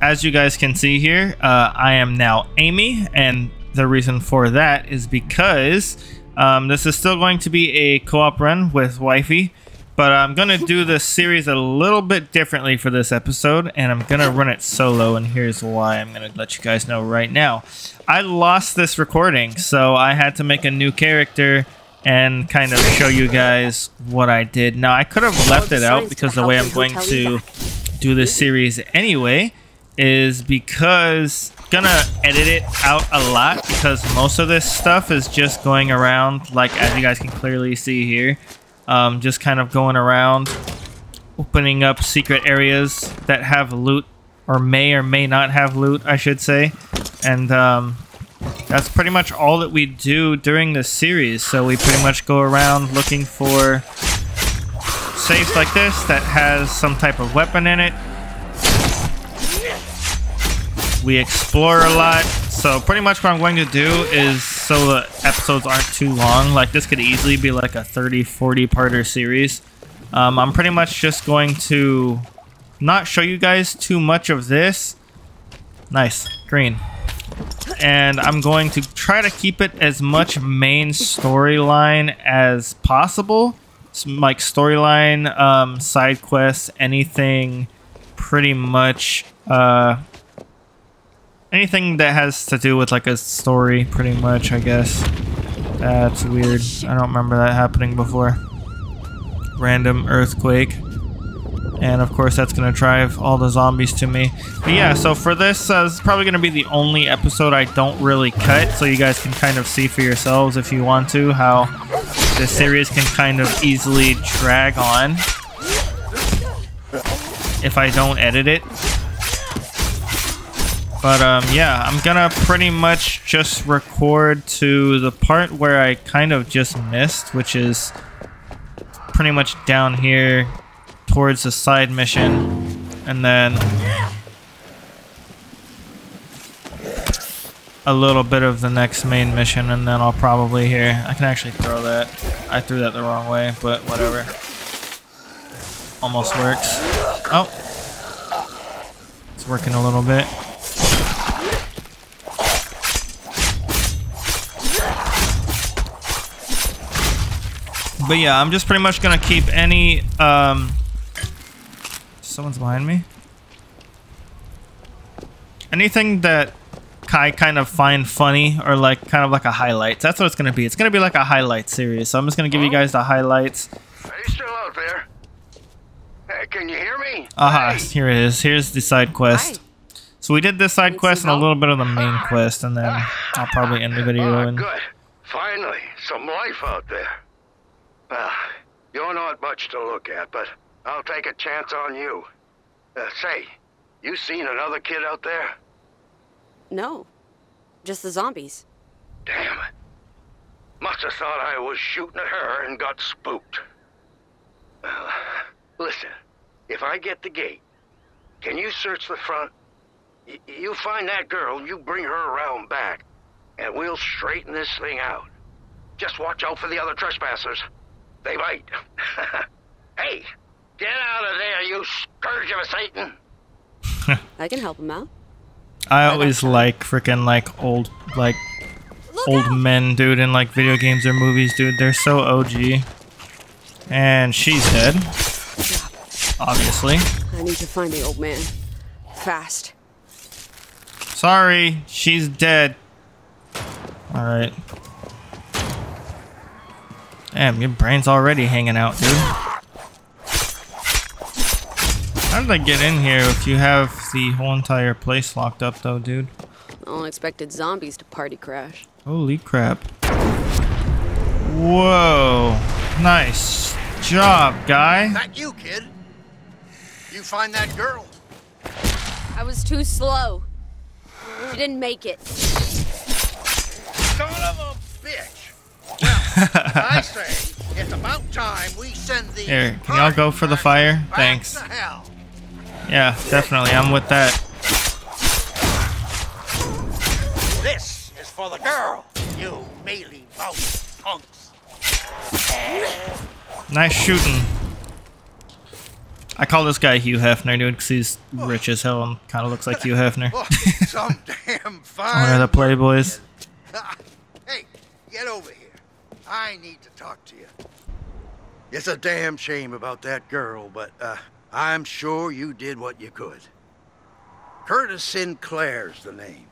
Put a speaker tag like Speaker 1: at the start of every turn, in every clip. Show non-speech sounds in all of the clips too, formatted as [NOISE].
Speaker 1: as you guys can see here, uh, I am now Amy, and the reason for that is because um, this is still going to be a co-op run with Wifey, but I'm gonna do [LAUGHS] this series a little bit differently for this episode, and I'm gonna run it solo, and here's why. I'm gonna let you guys know right now. I lost this recording, so I had to make a new character and kind of show you guys what I did. Now, I could have left it out because the way I'm going to do this series anyway is because gonna edit it out a lot because most of this stuff is just going around like as you guys can clearly see here um, just kind of going around opening up secret areas that have loot or may or may not have loot I should say. And um, that's pretty much all that we do during this series. So we pretty much go around looking for safes like this that has some type of weapon in it we explore a lot. So pretty much what I'm going to do is so the episodes aren't too long. Like this could easily be like a 30, 40 parter series. Um, I'm pretty much just going to not show you guys too much of this. Nice, green. And I'm going to try to keep it as much main storyline as possible. like storyline, um, side quests, anything pretty much uh, anything that has to do with like a story, pretty much, I guess. That's weird. I don't remember that happening before. Random earthquake. And of course that's going to drive all the zombies to me. But yeah, so for this, uh, this is probably going to be the only episode I don't really cut. So you guys can kind of see for yourselves if you want to how this series can kind of easily drag on. If I don't edit it. But um, yeah, I'm gonna pretty much just record to the part where I kind of just missed, which is pretty much down here towards the side mission. And then a little bit of the next main mission, and then I'll probably here. I can actually throw that. I threw that the wrong way, but whatever. Almost works. Oh. It's working a little bit. But yeah, I'm just pretty much gonna keep any, um... Someone's behind me? Anything that I kind of find funny or like kind of like a highlight. That's what it's gonna be. It's gonna be like a highlight series. So I'm just gonna give you guys the highlights.
Speaker 2: Are you still out there? Hey, can you hear me?
Speaker 1: Aha, hey. here it is. Here's the side quest. Hi. So we did this side quest and a little bit of the main quest, and then I'll probably end the video.
Speaker 2: Oh,
Speaker 1: and...
Speaker 2: good. Finally, some life out there. Well, you're not much to look at, but I'll take a chance on you. Uh, say, you seen another kid out there?
Speaker 3: No. Just the zombies.
Speaker 2: Damn it. Must have thought I was shooting at her and got spooked. Well, listen, if I get the gate, can you search the front? Y you find that girl, you bring her around back, and we'll straighten this thing out. Just watch out for the other trespassers. They might. [LAUGHS] hey, get out of there, you scourge of a Satan!
Speaker 3: I can help him out.
Speaker 1: I always like freaking like old like Look old out. men, dude, in like video games or movies, dude. They're so OG. And she's dead. Obviously.
Speaker 3: I need to find the old man. Fast.
Speaker 1: Sorry, she's dead. Alright. Damn, your brain's already hanging out, dude. How did I get in here if you have the whole entire place locked up, though, dude?
Speaker 3: Unexpected zombies to party crash.
Speaker 1: Holy crap. Whoa. Nice job, guy.
Speaker 2: Not you, kid. You find that girl.
Speaker 3: I was too slow. You didn't make it.
Speaker 2: I [LAUGHS] say, it's about time we send the
Speaker 1: Here, can y'all go for the fire? Thanks. Yeah, definitely. I'm with that.
Speaker 2: This is for the girl, you mealy mouthed punks.
Speaker 1: Nice shooting. I call this guy Hugh Hefner, dude, because he's rich as hell and kind of looks like Hugh Hefner. [LAUGHS]
Speaker 2: Oh, [LAUGHS] some damn fine.
Speaker 1: One of the Playboys.
Speaker 2: hey, get over here. I need to talk to you. It's a damn shame about that girl, but uh, I'm sure you did what you could. Curtis Sinclair's the name.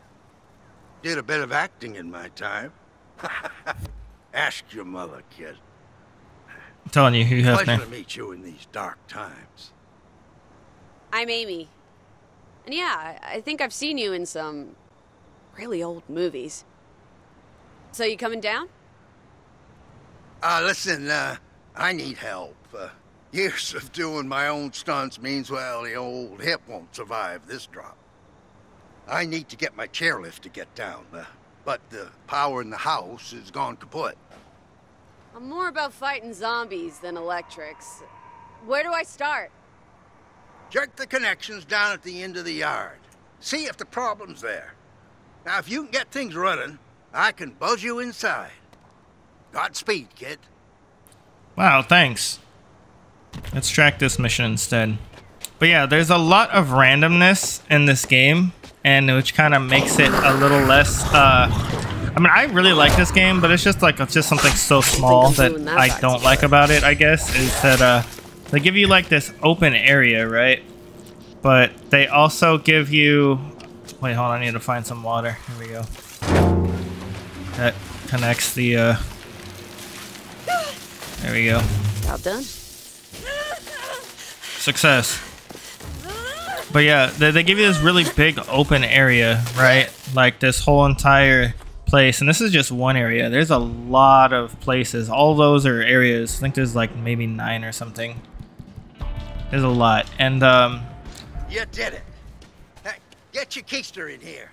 Speaker 2: Did a bit of acting in my time. [LAUGHS] Ask your mother, kid.
Speaker 1: I'm telling you, Hugh
Speaker 2: Pleasure
Speaker 1: Hefner.
Speaker 2: to meet you in these dark times.
Speaker 3: I'm Amy. And yeah, I I think I've seen you in some really old movies. So you coming down?
Speaker 2: Uh, listen, uh, I need help. Uh, years of doing my own stunts means, well, the old hip won't survive this drop. I need to get my chairlift to get down, uh, but the power in the house is gone kaput.
Speaker 3: I'm more about fighting zombies than electrics. Where do I start?
Speaker 2: Check the connections down at the end of the yard. See if the problem's there. Now, if you can get things running, I can buzz you inside. Godspeed, kid.
Speaker 1: Wow, thanks. Let's track this mission instead. But yeah, there's a lot of randomness in this game, and which kind of makes it a little less. Uh, I mean, I really like this game, but it's just like it's just something so small
Speaker 3: I'm
Speaker 1: that
Speaker 3: that
Speaker 1: I don't like about it. I guess is that uh, they give you like this open area, right? But they also give you. Wait, hold on. I need to find some water. Here we go. That connects the. Uh, there we go.
Speaker 3: Job done.
Speaker 1: Success. But yeah, they, they give you this really big open area, right? Like this whole entire place. And this is just one area. There's a lot of places. All those are areas. I think there's like maybe nine or something. There's a lot. And um,
Speaker 2: You did it. Hey, get your keister in here.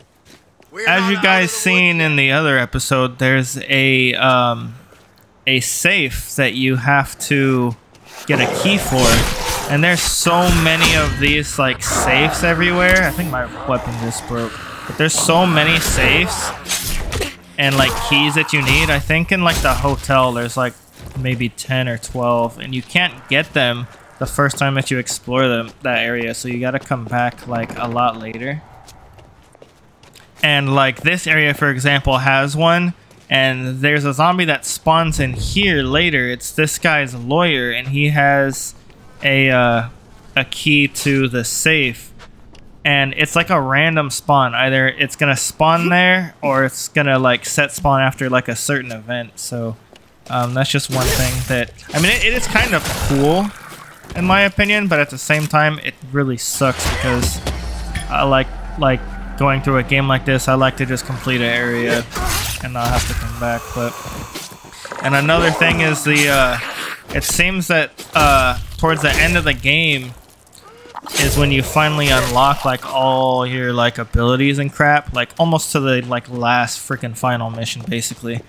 Speaker 2: We're
Speaker 1: as you guys seen in the other episode, there's a um, a safe that you have to get a key for. And there's so many of these like safes everywhere. I think my weapon just broke. But there's so many safes and like keys that you need. I think in like the hotel there's like maybe 10 or 12 and you can't get them the first time that you explore them that area. So you got to come back like a lot later. And like this area, for example, has one. And there's a zombie that spawns in here later. It's this guy's lawyer, and he has a uh, a key to the safe. And it's like a random spawn. Either it's gonna spawn there, or it's gonna like set spawn after like a certain event. So um, that's just one thing that I mean. It, it is kind of cool, in my opinion, but at the same time, it really sucks because I like like going through a game like this. I like to just complete an area and not have to come back. But and another thing is the uh, it seems that uh, towards the end of the game is when you finally unlock like all your like abilities and crap, like almost to the like last freaking final mission basically.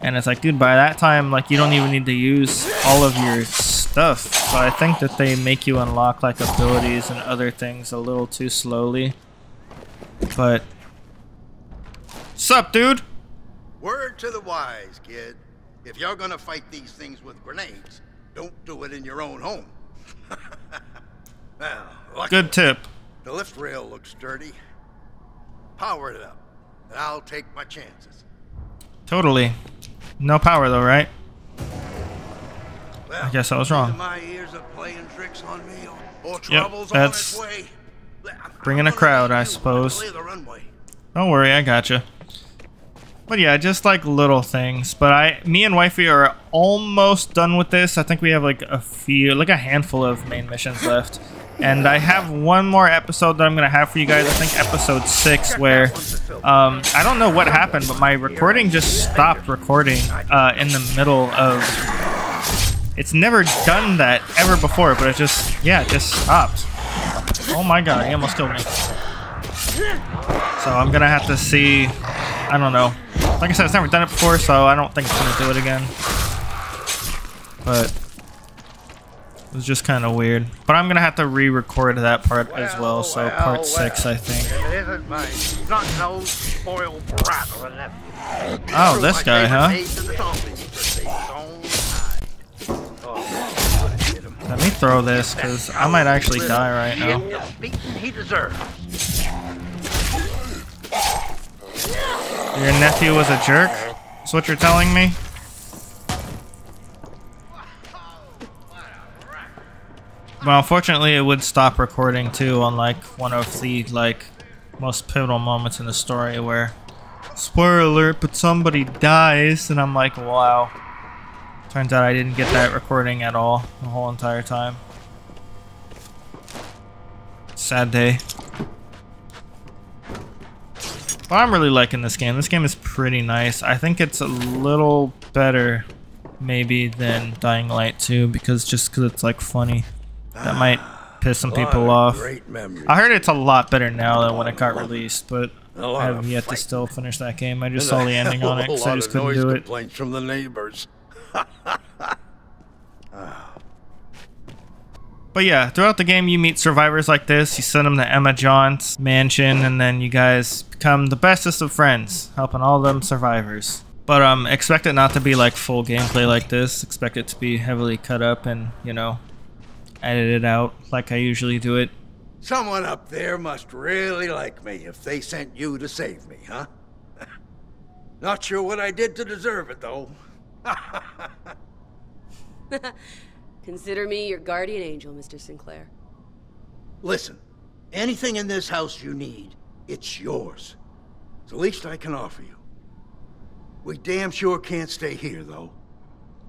Speaker 1: And it's like, dude, by that time, like you don't even need to use all of your stuff. So I think that they make you unlock like abilities and other things a little too slowly. But Sup, dude?
Speaker 2: Word to the wise, kid. If you're gonna fight these things with grenades, don't do it in your own home. [LAUGHS] now, lucky
Speaker 1: Good tip.
Speaker 2: The lift rail looks dirty. Power it up, and I'll take my chances.
Speaker 1: Totally. No power though, right?
Speaker 2: Well,
Speaker 1: I guess I was wrong.
Speaker 2: My ears are playing tricks on me, or, or trouble's
Speaker 1: that's
Speaker 2: way.
Speaker 1: bringing a crowd, I suppose. Don't worry, I gotcha. But yeah, just like little things. But I, me and Wifey are almost done with this. I think we have like a few, like a handful of main missions left. And I have one more episode that I'm gonna have for you guys. I think episode six, where um, I don't know what happened, but my recording just stopped recording uh, in the middle of. It's never done that ever before, but it just, yeah, it just stopped. Oh my god, he almost killed me. So I'm gonna have to see. I don't know. Like I said, it's never done it before, so I don't think it's gonna do it again. But it was just kind of weird. But I'm gonna have to re-record that part as well. So
Speaker 2: well,
Speaker 1: part six. I think.
Speaker 2: It isn't my snot-nosed, spoiled brat of a nephew.
Speaker 1: Oh, this guy, huh? Let me throw this, because I might actually die right now.
Speaker 2: Get the beating he deserves.
Speaker 1: Your nephew was a jerk? That's what you're telling me? Well, unfortunately, it would stop recording too on like one of the like most pivotal moments in the story where spoiler alert, but somebody dies, and I'm like, wow. Turns out I didn't get that recording at all the whole entire time. Sad day. But I'm really liking this game. This game is pretty nice. I think it's a little better maybe than Dying Light 2 because just because it's like funny. That might piss some people off. I heard it's a lot better now than when it got released, but I haven't yet to still finish that game. I just [LAUGHS] saw the ending on it I just couldn't do it.
Speaker 2: complaints from the neighbors.
Speaker 1: But yeah, throughout the game, you meet survivors like this. You send them to Emma Jaunt's mansion, and then you guys become the bestest of friends, helping all them survivors. But um, expect it not to be like full gameplay like this. Expect it to be heavily cut up and you know, edited out like I usually do it.
Speaker 2: Someone up there must really like me if they sent you to save me, huh? [LAUGHS] Not sure what I did to deserve it, though. [LAUGHS]
Speaker 3: Consider me your guardian angel, Mr. Sinclair.
Speaker 2: Listen, anything in this house you need, it's yours. It's the least I can offer you. We damn sure can't stay here, though.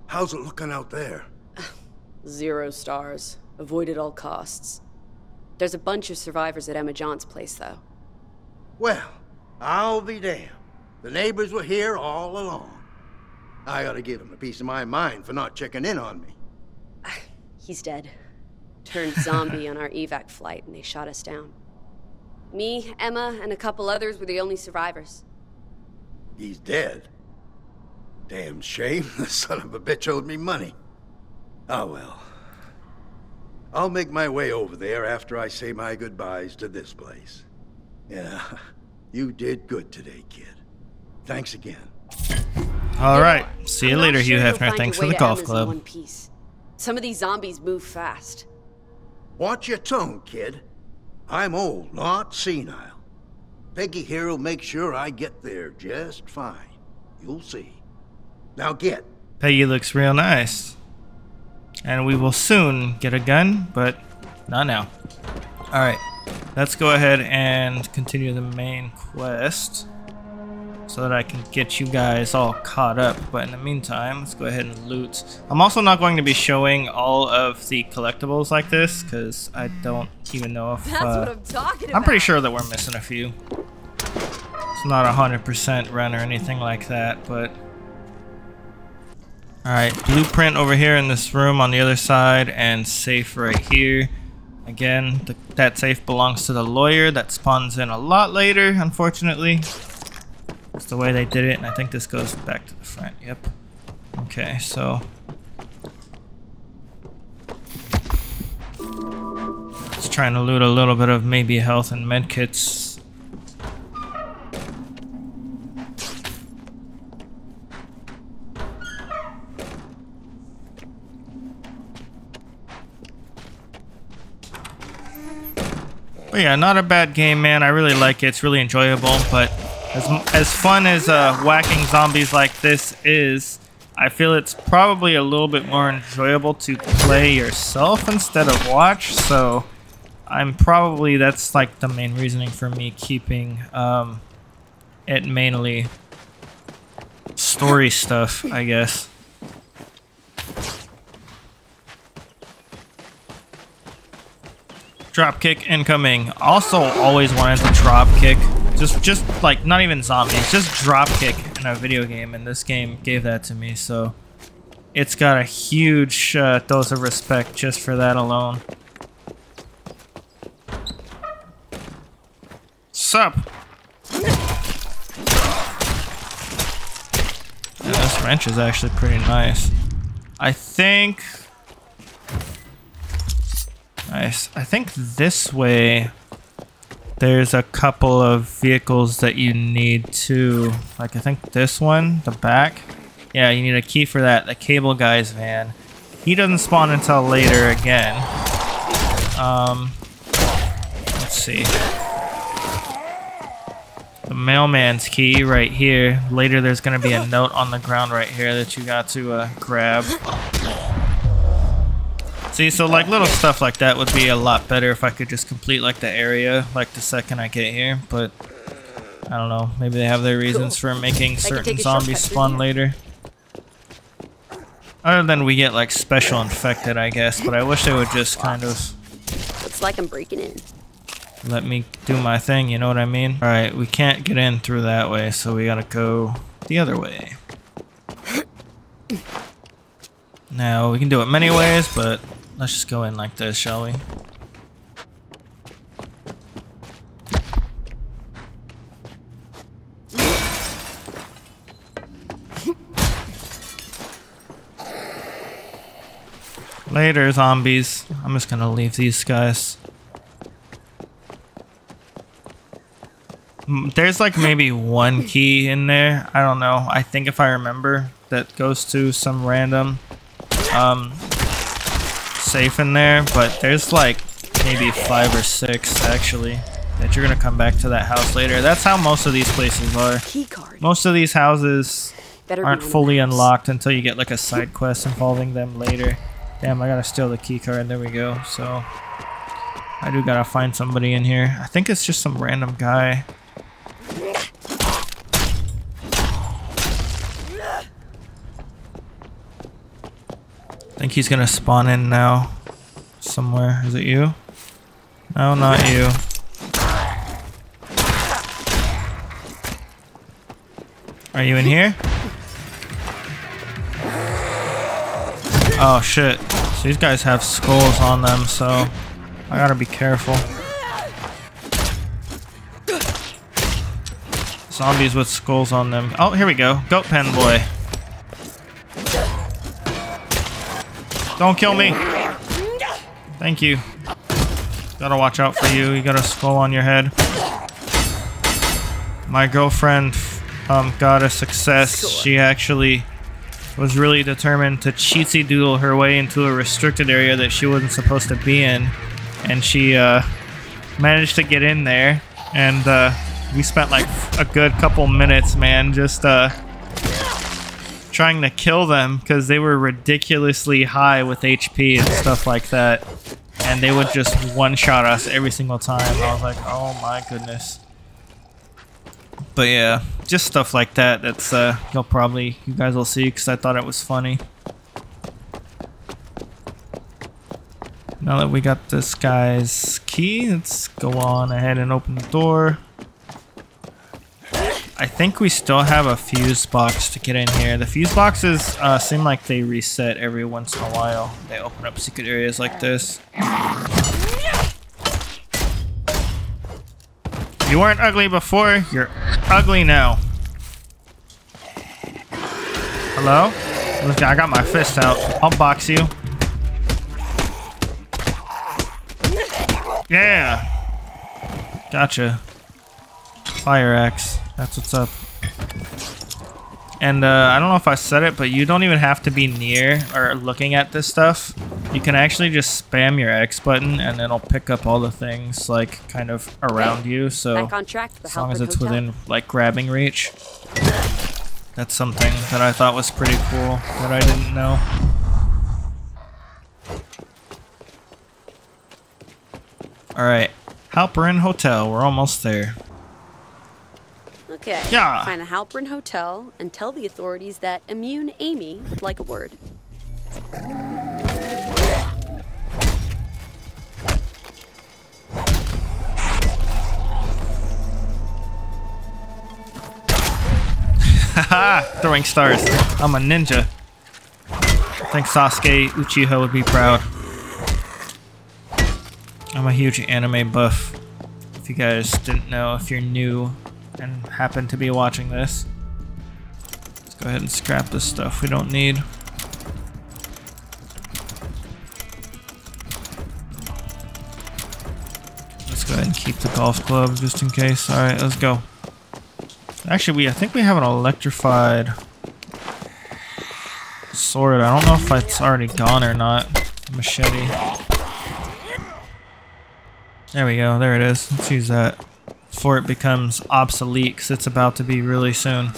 Speaker 2: How's it looking out there? [SIGHS]
Speaker 3: Zero stars. Avoid at all costs. There's a bunch of survivors at Emma Jaunt's place, though.
Speaker 2: Well, I'll be damned. The neighbors were here all along. I ought to give him a piece of my mind for not checking in on me. [SIGHS]
Speaker 3: He's dead. Turned zombie on our evac flight, and they shot us down. Me, Emma, and a couple others were the only survivors.
Speaker 2: He's dead. Damn shame. [LAUGHS] The son of a bitch owed me money. Oh well. I'll make my way over there after I say my goodbyes to this place. Yeah, [LAUGHS] you did good today, kid. Thanks again.
Speaker 1: All right, see you
Speaker 3: I'm
Speaker 1: later, Hugh
Speaker 3: sure you'll
Speaker 1: Hefner. Thanks for the golf
Speaker 3: Emma's
Speaker 1: club.
Speaker 3: one piece. Some of these zombies move fast.
Speaker 2: Watch your tone, kid. I'm old, not senile. Peggy here will make sure I get there just fine. You'll see. Now get.
Speaker 1: Peggy looks real nice. And we will soon get a gun, but not now. Alright, let's go ahead and continue the main quest so that I can get you guys all caught up. But in the meantime, let's go ahead and loot. I'm also not going to be showing all of the collectibles like this because I don't even know if.
Speaker 3: That's
Speaker 1: uh,
Speaker 3: what I'm talking about.
Speaker 1: I'm pretty sure that we're missing a few. It's not a hundred percent run or anything like that, but. Alright, blueprint over here in this room on the other side, and safe right here. Again, the, that safe belongs to the lawyer. That spawns in a lot later, unfortunately. That's the way they did it, and I think this goes back to the front. Yep. Okay, so. Just trying to loot a little bit of maybe health and medkits. But yeah, not a bad game, man. I really like it. It's really enjoyable. But as as fun as uh, whacking zombies like this is, I feel it's probably a little bit more enjoyable to play yourself instead of watch. So I'm probably that's like the main reasoning for me keeping um, it mainly story stuff, I guess. Drop kick incoming. Also, always wanted to drop kick. Just, just like not even zombies, just dropkick in a video game, and this game gave that to me. So, it's got a huge uh, dose of respect just for that alone. Sup? Yeah, this wrench is actually pretty nice. I think Nice. I think this way there's a couple of vehicles that you need to like I think this one, the back. Yeah, you need a key for that, the cable guy's van. he doesn't spawn until later again. Um, let's see. The mailman's key right here. Later, there's going to be a note on the ground right here that you got to uh, grab. See, so like little stuff like that would be a lot better if I could just complete like the area like the second I get here, but I don't know. Maybe they have their reasons for making certain zombies spawn later. Other than we get like special infected, I guess, but I wish they would just kind of
Speaker 3: Looks like I'm breaking in.
Speaker 1: let me do my thing, you know what I mean? Alright, we can't get in through that way, so we gotta go the other way. [LAUGHS] Now, we can do it many ways, but let's just go in like this, shall we? Later, zombies. I'm just gonna leave these guys. There's like maybe one key in there. I don't know. I think if I remember, that goes to some random um, safe in there. But there's like maybe five or six actually that you're gonna come back to that house later. That's how most of these places are. Most of these houses aren't fully unlocked until you get like a side quest involving them later. Damn, I gotta steal the key card. There we go. So I do gotta find somebody in here. I think it's just some random guy. Think he's gonna spawn in now. Somewhere. Is it you? No, not you. Are you in here? Oh shit. So these guys have skulls on them, so I gotta be careful. Zombies with skulls on them. Oh, here we go. Goat pen boy. Don't kill me. Thank you. Gotta watch out for you. You got a skull on your head. My girlfriend um, got a success. She actually was really determined to cheatsy doodle her way into a restricted area that she wasn't supposed to be in. And she uh, managed to get in there. And uh, we spent like a good couple minutes, man, just uh, trying to kill them because they were ridiculously high with HP and stuff like that. And they would just one shot us every single time. I was like, oh my goodness. But yeah, just stuff like that. That's uh, you'll probably you guys will see because I thought it was funny. Now that we got this guy's key, let's go on ahead and open the door. I think we still have a fuse box to get in here. The fuse boxes uh, seem like they reset every once in a while. They open up secret areas like this. You weren't ugly before, you're ugly now. Hello? Look, I got my fist out. I'll box you. Yeah. Gotcha. Fire axe. That's what's up. And uh, I don't know if I said it, but you don't even have to be near or looking at this stuff. You can actually just spam your X button and it'll pick up all the things like kind of around you. So
Speaker 3: track
Speaker 1: as long as it's
Speaker 3: Hotel.
Speaker 1: within like grabbing reach. That's something that I thought was pretty cool that I didn't know. Alright. Halperin Hotel, we're almost there.
Speaker 3: Okay.
Speaker 1: Yeah.
Speaker 3: Find the Halperin Hotel and tell the authorities that Immune Amy would like a word.
Speaker 1: Haha! Throwing stars. I'm a ninja. I think Sasuke Uchiha would be proud. I'm a huge anime buff. If you guys didn't know, if you're new and happen to be watching this, let's go ahead and scrap this stuff we don't need. Let's go ahead and keep the golf club just in case. Alright, let's go. Actually, we I think we have an electrified sword. I don't know if it's already gone or not. Machete. There we go. There it is. Let's use that before it becomes obsolete because it's about to be really soon.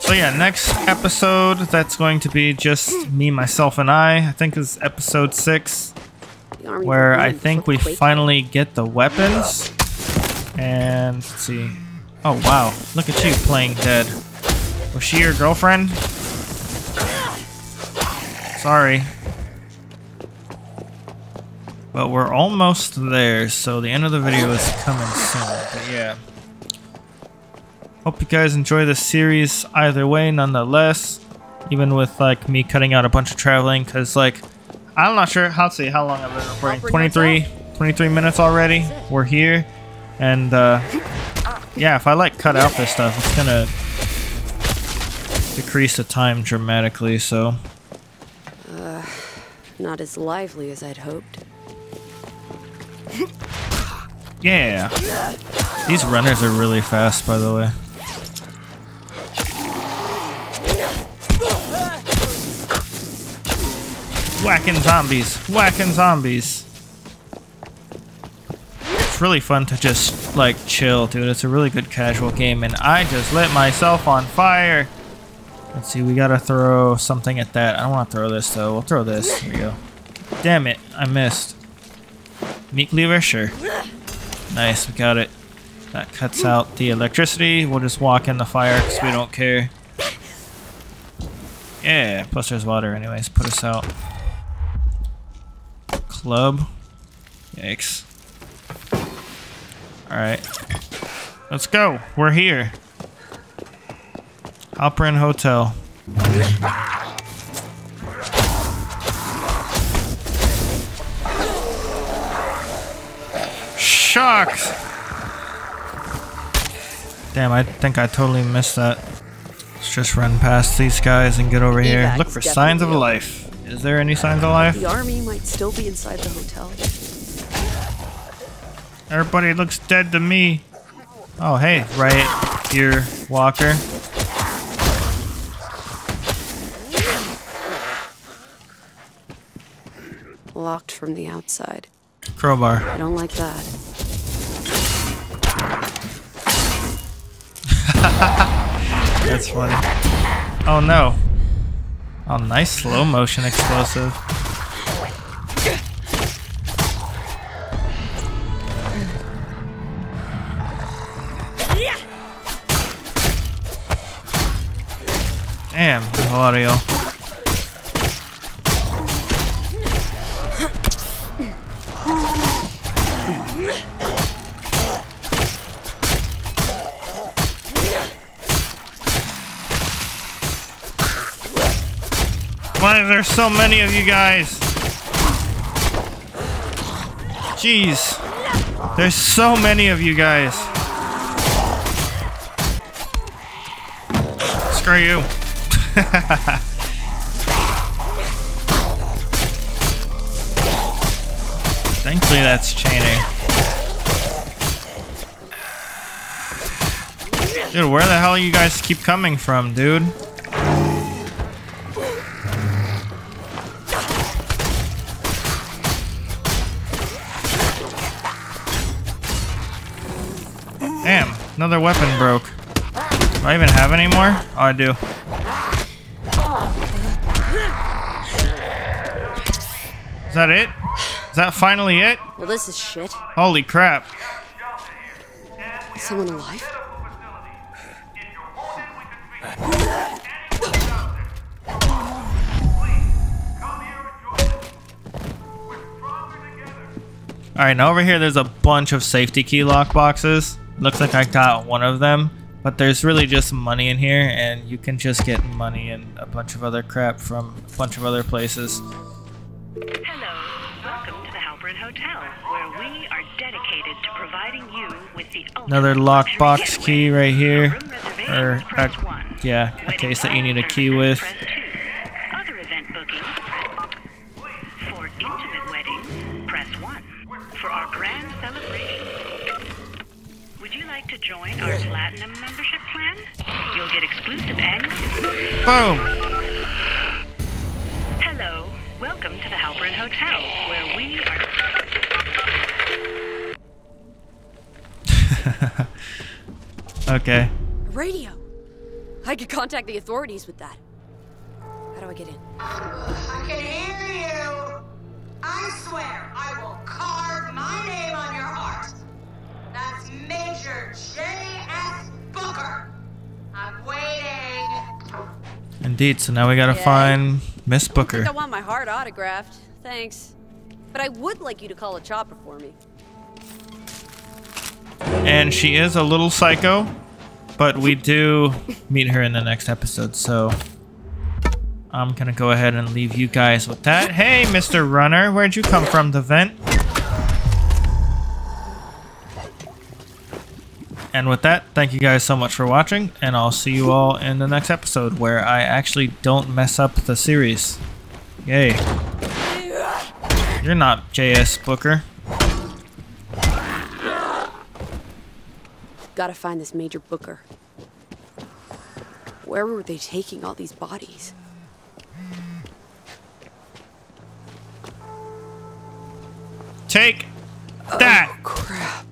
Speaker 1: So yeah, next episode that's going to be just me, myself, and I. I think is episode six, where I think we finally get the weapons. And let's see. Oh wow, look at you playing dead. Was she your girlfriend? Sorry. But we're almost there, so the end of the video is coming soon. But yeah. Hope you guys enjoy the series either way, nonetheless. Even with like me cutting out a bunch of traveling, because like I'm not sure how to see how long I've been recording.
Speaker 3: Opera
Speaker 1: 23, 23 minutes already. We're here, and uh, yeah, if I like cut out this stuff, it's gonna decrease the time dramatically. So Uh,
Speaker 3: Not as lively as I'd hoped.
Speaker 1: Yeah, these runners are really fast, by the way. Whacking zombies, whacking zombies. It's really fun to just like chill, dude. It's a really good casual game, and I just lit myself on fire. Let's see, we gotta throw something at that. I don't want to throw this though. We'll throw this. Here we go. Damn it, I missed. Meat cleaver, sure. Nice, we got it. That cuts out the electricity. We'll just walk in the fire because we don't care. Yeah, plus there's water anyways. Put us out. Club. Yikes. Alright. Let's go. We're here. Halperin Hotel. Shocked! Damn, I think I totally missed that. Let's just run past these guys and get over here. Look for signs of
Speaker 3: definitely
Speaker 1: life. Is there any signs of life?
Speaker 3: The army might still be inside the hotel.
Speaker 1: Everybody looks dead to me. Oh, hey, right here, Walker.
Speaker 3: Locked from the outside.
Speaker 1: Crowbar.
Speaker 3: I don't like that.
Speaker 1: That's funny. Oh no. Oh, nice slow motion explosive. Damn, no Why are there so many of you guys? Jeez. There's so many of you guys. Screw you. [LAUGHS] Thankfully that's chaining. Dude, where the hell are you guys keep coming from, dude? Another weapon broke. Do I even have any more? Oh, I do. Is that it? Is that finally it?
Speaker 3: Well, this is shit.
Speaker 1: Holy crap.
Speaker 3: Is someone alive?
Speaker 1: Alright, now over here there's a bunch of safety key lock boxes. Looks like I got one of them. But there's really just money in here, and you can just get money and a bunch of other crap from a bunch of other places.
Speaker 4: Hello, welcome to the Halperin Hotel, where we are dedicated to providing you with the
Speaker 1: Another lockbox key right here.
Speaker 4: For room reservations,
Speaker 1: Or, uh, yeah, a case that you need a key with.
Speaker 4: To join our Platinum membership plan? You'll get exclusive annual.
Speaker 1: Boom.
Speaker 4: Hello. Welcome to the Halperin Hotel, where we are. [LAUGHS]
Speaker 1: Okay.
Speaker 3: Radio. I could contact the authorities with that. How do I get in?
Speaker 1: Indeed. So now we gotta
Speaker 3: Yeah.
Speaker 1: find Miss
Speaker 3: I think
Speaker 1: Booker.
Speaker 3: I want my heart autographed. Thanks. But I would like you to call a chopper for me.
Speaker 1: And she is a little psycho, but we do meet her in the next episode, so I'm gonna go ahead and leave you guys with that. Hey, Mr. Runner, where'd you come from, the vent? And with that, thank you guys so much for watching, and I'll see you all in the next episode where I actually don't mess up the series. Yay. You're not J.S. Booker.
Speaker 3: Gotta find this Major Booker. Where were they taking all these bodies?
Speaker 1: Take that! Oh,